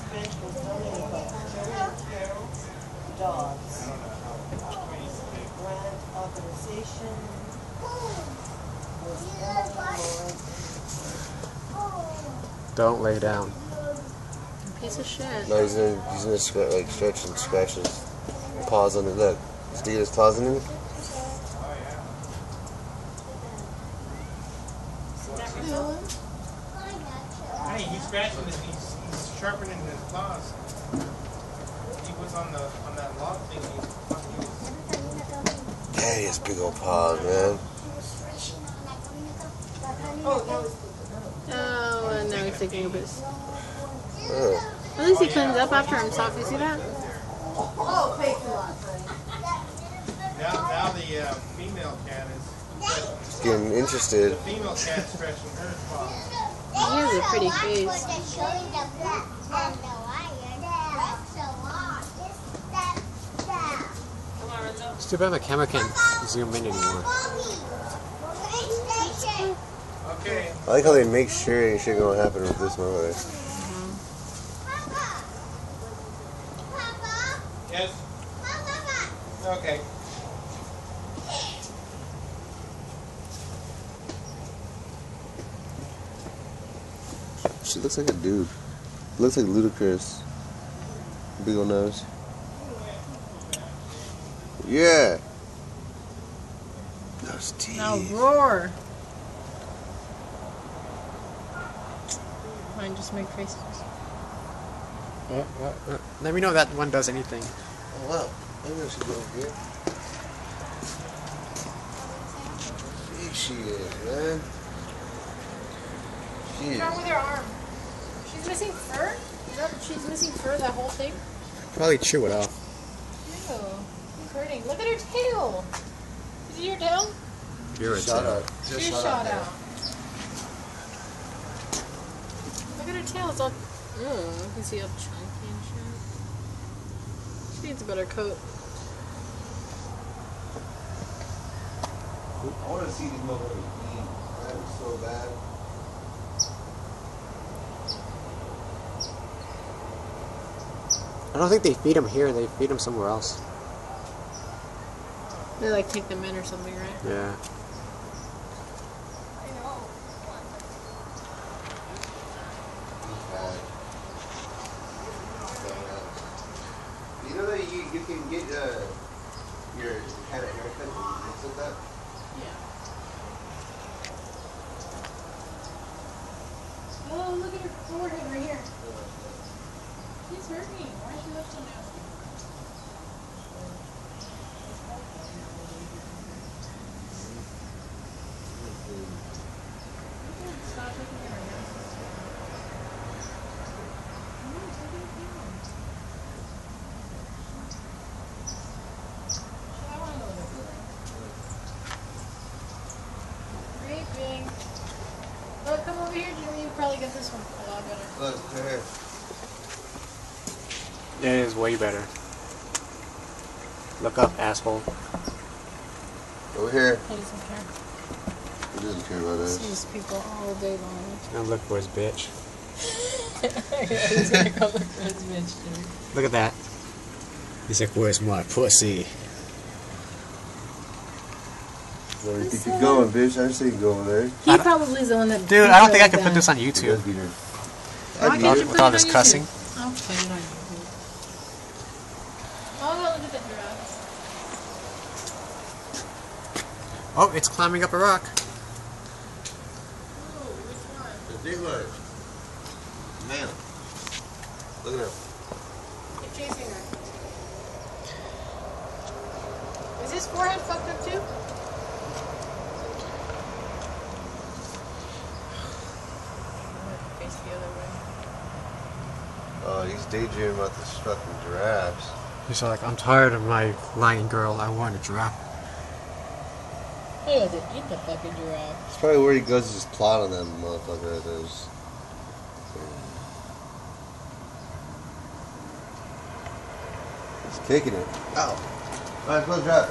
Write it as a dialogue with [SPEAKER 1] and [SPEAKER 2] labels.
[SPEAKER 1] this bench was donated by Jerry Carol Dogs. Grant authorization was Emily Lawrence.
[SPEAKER 2] Don't lay down.
[SPEAKER 3] Piece of shit.
[SPEAKER 4] No, he's gonna he's gonna scratch, like stretch and scratch his paws on it. Look, he's digging his paws in it.
[SPEAKER 5] Hey, he's scratching his, he's, he's sharpening his claws. He was on the on that log thing. He, he was,
[SPEAKER 4] Yeah, he has big old paws, man.
[SPEAKER 3] Oh, and now he's taking a piss.
[SPEAKER 4] Ugh.
[SPEAKER 3] At least he cleans up after himself. You see that?
[SPEAKER 5] Oh, now now the uh, female cat is
[SPEAKER 4] getting interested.
[SPEAKER 5] the female cat stretching her claws.
[SPEAKER 3] He has a pretty face.
[SPEAKER 2] It's too bad my camera can't zoom in anymore.
[SPEAKER 5] Okay.
[SPEAKER 4] I like how they make sure ain't shit gonna happen with this mother.
[SPEAKER 5] Yes. Okay.
[SPEAKER 4] She looks like a dude. Looks like Ludacris. Big old nose. Yeah. Those teeth.
[SPEAKER 3] Now roar. Fine, just make faces.
[SPEAKER 2] Uh, uh, uh, Let me know if that one does anything.
[SPEAKER 4] Oh, wow. Maybe I should go over here. Big she is, man. She
[SPEAKER 3] What's
[SPEAKER 4] is
[SPEAKER 3] wrong with her arm? She's missing fur? Is that she's missing fur that whole thing?
[SPEAKER 2] Probably chew it off.
[SPEAKER 3] Ew. It's hurting. Look at her tail. Is it your tail?
[SPEAKER 2] You're a
[SPEAKER 4] shot
[SPEAKER 2] tail.
[SPEAKER 4] out. Just
[SPEAKER 3] She's
[SPEAKER 4] shot
[SPEAKER 3] shot
[SPEAKER 4] out.
[SPEAKER 3] out. Look at her tail. It's all. Ew. You can see how chunky and shit. She needs a better coat.
[SPEAKER 4] I want to see these motherfuckers eat. That is so bad.
[SPEAKER 2] I don't think they feed them here. They feed them somewhere else.
[SPEAKER 3] They like take them in or something, right?
[SPEAKER 2] Yeah.
[SPEAKER 4] You know that you, you can get uh, your kind of haircut and mix with that? Yeah.
[SPEAKER 3] Oh, look at her forehead right here. She's hurting. Look come over here, Jimmy. You probably get this one a lot better.
[SPEAKER 4] Look, right here.
[SPEAKER 2] It is way better. Look up, asshole.
[SPEAKER 4] Over here.
[SPEAKER 3] He doesn't care.
[SPEAKER 4] He doesn't care about us.
[SPEAKER 3] Sees people all day long.
[SPEAKER 2] Now look for his bitch.
[SPEAKER 3] He's gonna go look for his bitch, Jimmy.
[SPEAKER 2] Look at that. He's like, where's my pussy?
[SPEAKER 4] Where do you think you're going, bitch? I just say you go over there.
[SPEAKER 3] He probably is the one that.
[SPEAKER 2] Dude, I don't think I can put this on YouTube.
[SPEAKER 3] Why
[SPEAKER 4] I'd beat
[SPEAKER 3] can't you put
[SPEAKER 2] With all this cussing.
[SPEAKER 3] YouTube? I'll put it on YouTube. Oh, look at the giraffes.
[SPEAKER 2] Oh, it's climbing up a rock. Oh, which one?
[SPEAKER 4] The big one. Man. Look at her.
[SPEAKER 3] You're chasing her. Is his forehead fucked up too? Face the other way.
[SPEAKER 4] Oh, he's daydreaming about this fucking giraffes.
[SPEAKER 2] He's like, I'm tired of my lion girl. I want a giraffe.
[SPEAKER 3] He wants to eat the fucking giraffe.
[SPEAKER 4] Probably where he goes to just plot on them motherfucker right there. Just- He's kicking it. Ow. Alright, let's go drop.